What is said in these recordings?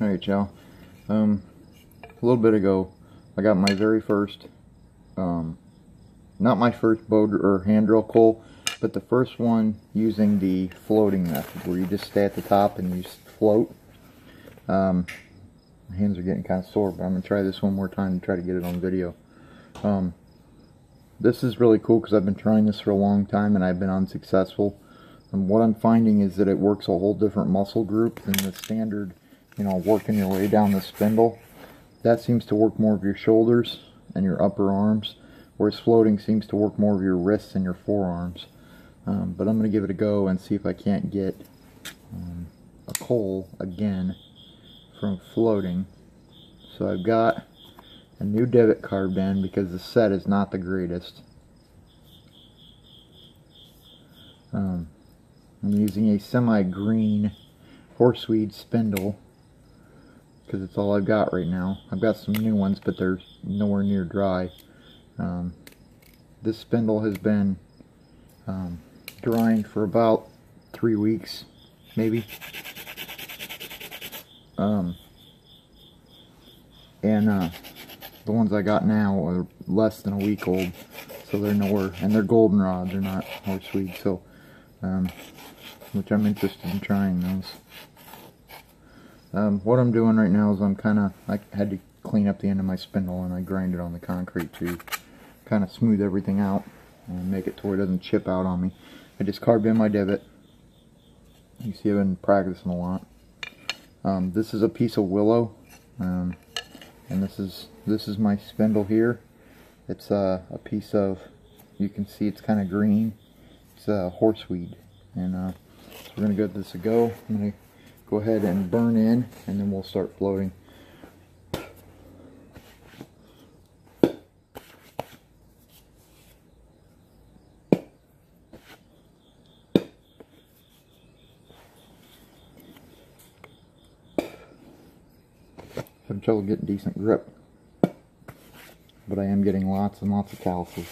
Alright y'all, um, a little bit ago I got my very first, um, not my first bow or hand drill coal, but the first one using the floating method where you just stay at the top and you float. Um, my hands are getting kind of sore, but I'm going to try this one more time to try to get it on video. Um, this is really cool because I've been trying this for a long time and I've been unsuccessful. And what I'm finding is that it works a whole different muscle group than the standard you know, working your way down the spindle. That seems to work more of your shoulders and your upper arms, whereas floating seems to work more of your wrists and your forearms. Um, but I'm going to give it a go and see if I can't get um, a coal again from floating. So I've got a new divot carved in because the set is not the greatest. Um, I'm using a semi-green horseweed spindle because it's all I've got right now. I've got some new ones, but they're nowhere near dry. Um, this spindle has been um, drying for about three weeks, maybe. Um, and uh, the ones I got now are less than a week old, so they're nowhere, and they're goldenrod, they're not horseweed, so, um, which I'm interested in trying those. Um, what I'm doing right now is I'm kind of, I had to clean up the end of my spindle and I grind it on the concrete to kind of smooth everything out and make it to where it doesn't chip out on me. I just carved in my divot. You see I've been practicing a lot. Um, this is a piece of willow um, and this is this is my spindle here. It's uh, a piece of, you can see it's kind of green. It's uh, horseweed and uh, so we're going to give this a go. I'm going to go ahead and burn in and then we'll start floating. Having trouble getting decent grip, but I am getting lots and lots of calluses.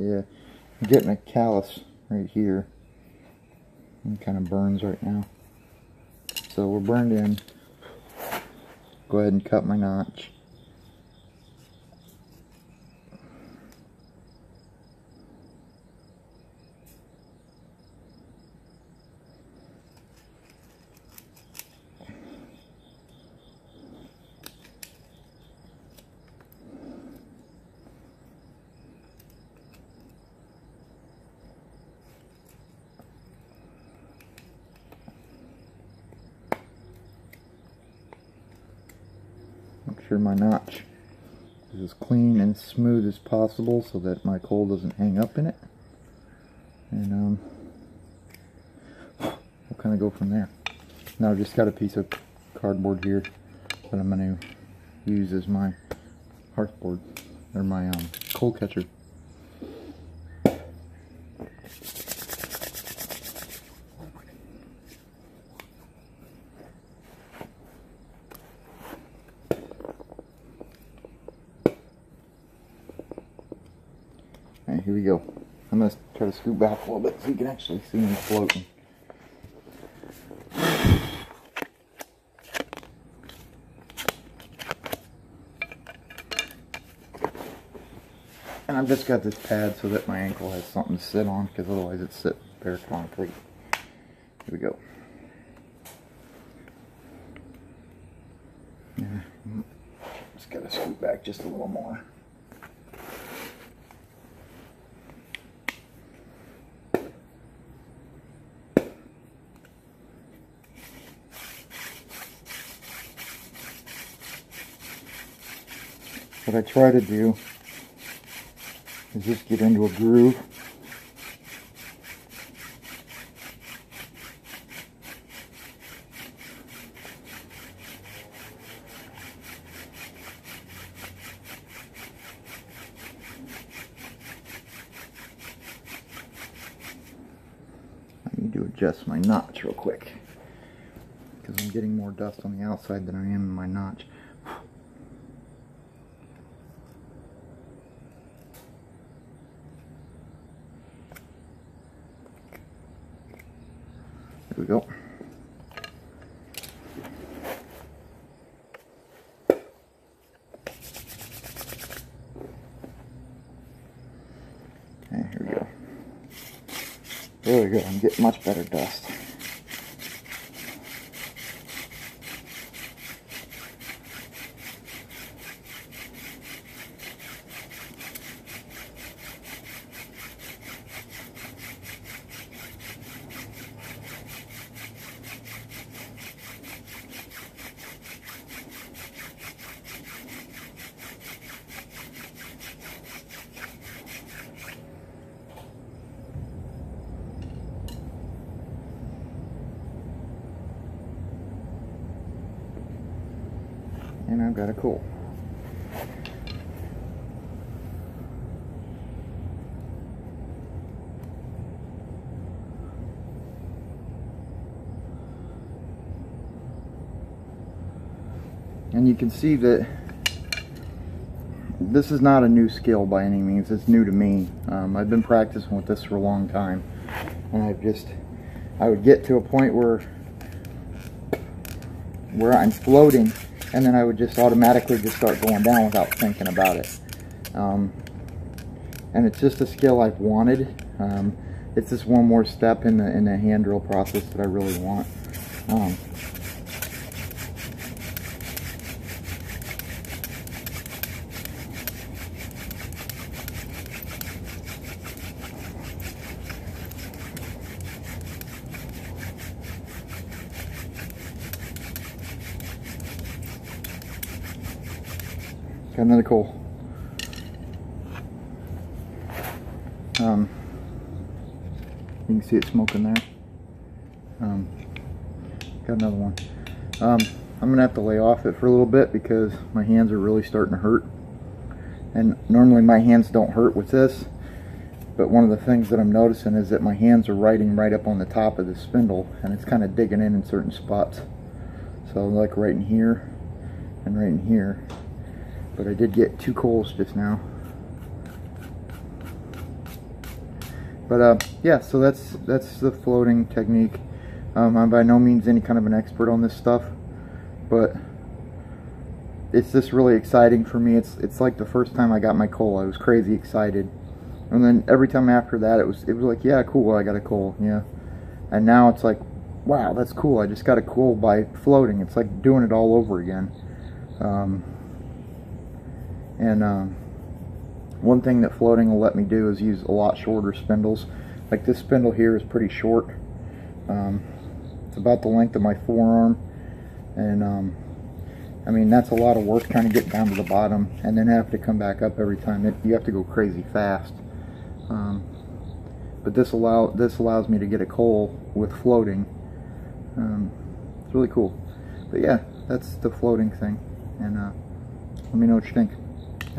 Yeah, I'm getting a callus right here. It kind of burns right now. So we're burned in. Go ahead and cut my notch. Make sure my notch is as clean and smooth as possible so that my coal doesn't hang up in it. And um, we'll kind of go from there. Now I've just got a piece of cardboard here that I'm going to use as my hearthboard or my um, coal catcher. Alright, here we go. I'm going to try to scoot back a little bit so you can actually see me floating. And I've just got this pad so that my ankle has something to sit on because otherwise it's sit bare concrete. Here we go. Yeah, just gotta scoot back just a little more. What I try to do is just get into a groove. I need to adjust my notch real quick because I'm getting more dust on the outside than I am in my notch. We go. Okay, here we go. There we go. I'm getting much better dust. And I've got a cool. And you can see that this is not a new skill by any means. It's new to me. Um, I've been practicing with this for a long time. And I've just, I would get to a point where, where I'm floating and then I would just automatically just start going down without thinking about it. Um, and it's just a skill I've wanted. Um, it's just one more step in the in the hand drill process that I really want. Um, Got another coal. Um, you can see it smoking there. Um, got another one. Um, I'm gonna have to lay off it for a little bit because my hands are really starting to hurt. And normally my hands don't hurt with this, but one of the things that I'm noticing is that my hands are riding right up on the top of the spindle and it's kind of digging in in certain spots. So like right in here and right in here but I did get two coals just now. But uh, yeah, so that's that's the floating technique. Um, I'm by no means any kind of an expert on this stuff, but it's just really exciting for me. It's it's like the first time I got my coal, I was crazy excited, and then every time after that, it was it was like, yeah, cool, I got a coal, yeah, and now it's like, wow, that's cool. I just got a coal by floating. It's like doing it all over again. Um, and um, one thing that floating will let me do is use a lot shorter spindles. Like this spindle here is pretty short. Um, it's about the length of my forearm. And um, I mean, that's a lot of work trying to get down to the bottom and then have to come back up every time. It, you have to go crazy fast. Um, but this allow this allows me to get a coal with floating. Um, it's really cool. But yeah, that's the floating thing. And uh, let me know what you think.